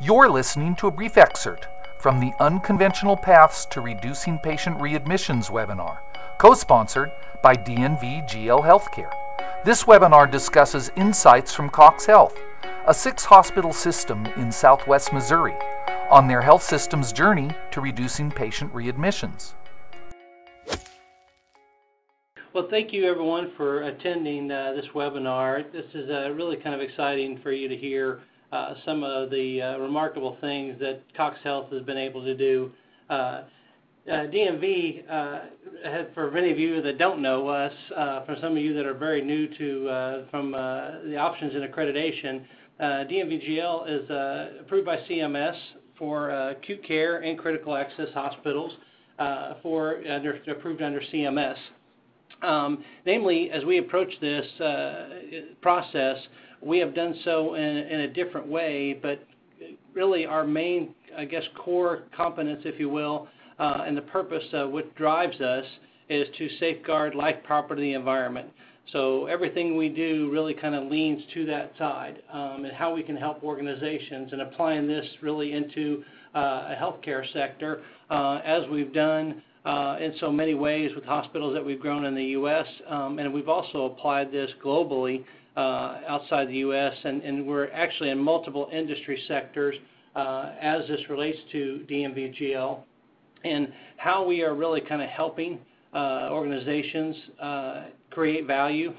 You're listening to a brief excerpt from the Unconventional Paths to Reducing Patient Readmissions webinar, co sponsored by DNV GL Healthcare. This webinar discusses insights from Cox Health, a six hospital system in southwest Missouri, on their health system's journey to reducing patient readmissions. Well, thank you everyone for attending uh, this webinar. This is uh, really kind of exciting for you to hear uh, some of the uh, remarkable things that Cox Health has been able to do. Uh, uh DNV, uh, for many of you that don't know us, uh, for some of you that are very new to from the options in accreditation, DNVGL is approved by CMS for acute care and critical access hospitals for under, approved under CMS. Um, namely, as we approach this uh, process, we have done so in, in a different way, but really our main, I guess, core competence, if you will, uh, and the purpose what drives us is to safeguard life, property, environment. So everything we do really kind of leans to that side um, and how we can help organizations and applying this really into uh, a healthcare sector uh, as we've done in so many ways with hospitals that we've grown in the U.S. Um, and we've also applied this globally uh, outside the U.S., and we're actually in multiple industry sectors uh, as this relates to DNVGL and how we are really kind of helping uh, organizations create value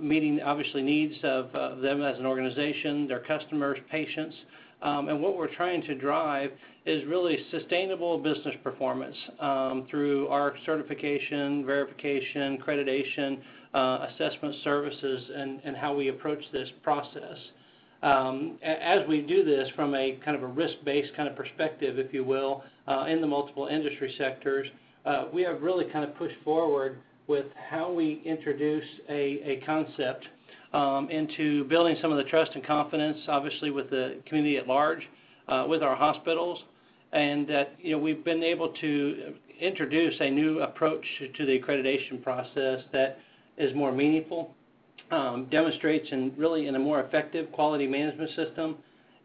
meeting, obviously, needs of them as an organization, their customers, patients. Um, and what we're trying to drive is really sustainable business performance um, through our certification, verification, accreditation, uh, assessment services and, and how we approach this process. Um, as we do this from a kind of a risk-based kind of perspective, if you will, uh, in the multiple industry sectors, uh, we have really kind of pushed forward with how we introduce a, a concept um, into building some of the trust and confidence, obviously with the community at large, uh, with our hospitals, and that you know we've been able to introduce a new approach to the accreditation process that is more meaningful, um, demonstrates and really in a more effective quality management system.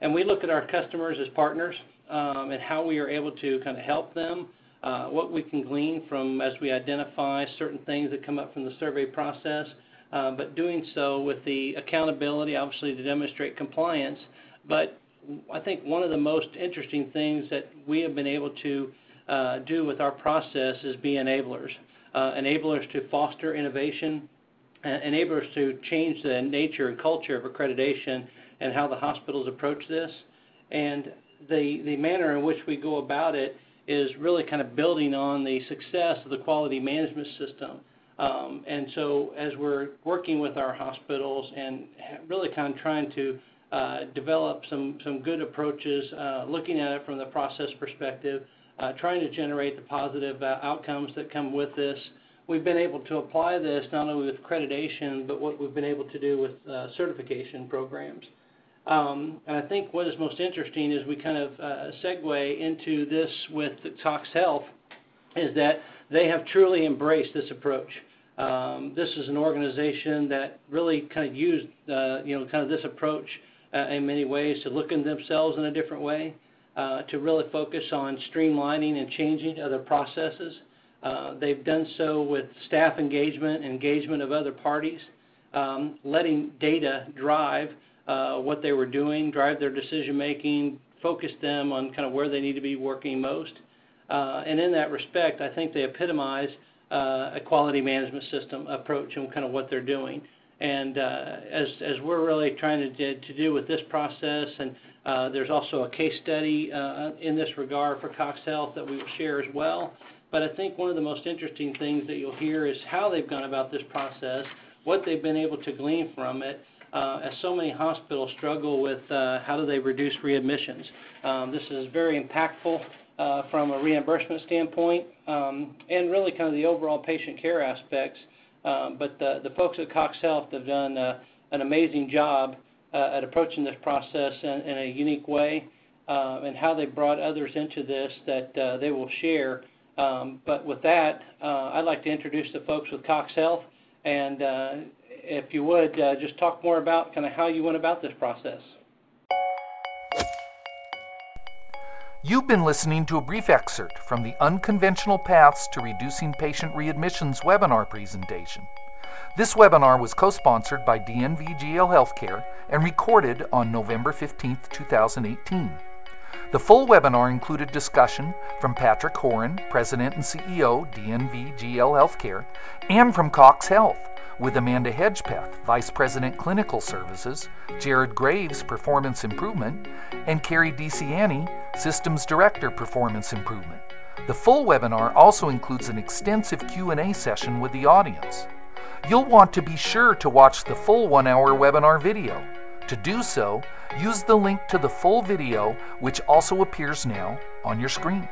And we look at our customers as partners um, and how we are able to kind of help them, uh, what we can glean from as we identify certain things that come up from the survey process, uh, but doing so with the accountability, obviously, to demonstrate compliance. But I think one of the most interesting things that we have been able to uh, do with our process is be enablers uh, enablers to foster innovation, uh, enablers to change the nature and culture of accreditation and how the hospitals approach this. And the, the manner in which we go about it is really kind of building on the success of the quality management system. Um, and so as we're working with our hospitals and really kind of trying to uh, develop some, some good approaches, uh, looking at it from the process perspective, uh, trying to generate the positive outcomes that come with this. We've been able to apply this not only with accreditation, but what we've been able to do with certification programs. Um, and I think what is most interesting is we kind of segue into this with Cox Health is that they have truly embraced this approach. Um, this is an organization that really kind of used, uh, you know, kind of this approach uh, in many ways to look at themselves in a different way, uh, to really focus on streamlining and changing other processes. Uh, they've done so with staff engagement, engagement of other parties, um, letting data drive what they were doing, drive their decision making, focus them on kind of where they need to be working most. And in that respect, I think they epitomize a quality management system approach and kind of what they're doing. And as as we're really trying to do with this process and uh, there's also a case study uh, in this regard for Cox Health that we will share as well. But I think one of the most interesting things that you'll hear is how they've gone about this process, what they've been able to glean from it, uh, as so many hospitals struggle with uh, how do they reduce readmissions. Um, this is very impactful uh, from a reimbursement standpoint um, and really kind of the overall patient care aspects. Um, but the, the folks at Cox Health have done uh, an amazing job uh, at approaching this process in, a unique way uh, and how they brought others into this that uh, they will share. Um, but with that, uh, I'd like to introduce the folks with Cox Health and uh, if you would, uh, just talk more about kind of how you went about this process. You've been listening to a brief excerpt from the Unconventional Paths to Reducing Patient Readmissions webinar presentation. This webinar was co-sponsored by DNVGL Healthcare and recorded on November 15, 2018. The full webinar included discussion from Patrick Horine, President and CEO, DNVGL Healthcare, and from Cox Health, with Amanda Hedgpeth, Vice President Clinical Services, Jared Graves, Performance Improvement, and Kari DiCianni, Systems Director, Performance Improvement. The full webinar also includes an extensive Q&A session with the audience. You'll want to be sure to watch the full one-hour webinar video. To do so, use the link to the full video, which also appears now on your screen.